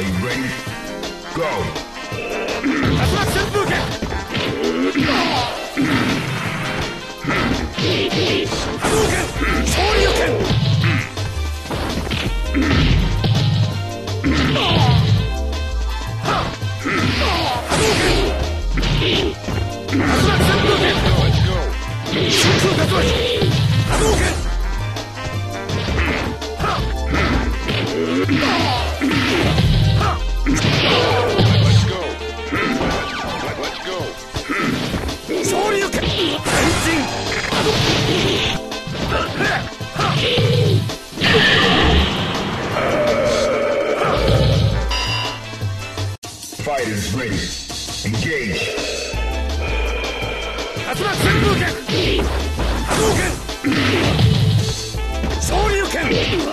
Are you ready? Go! 昇竜拳変身波動 Fighters ready. Engage. 竜巻旋風拳波動拳昇竜拳竜巻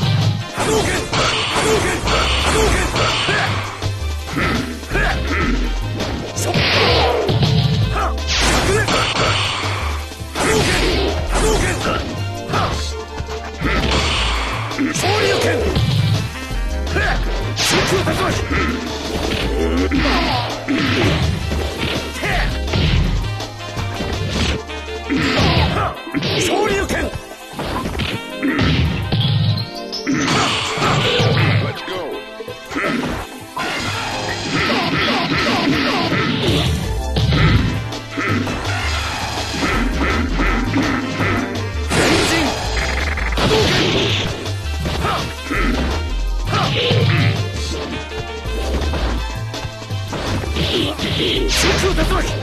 Rush! っ真空竜巻て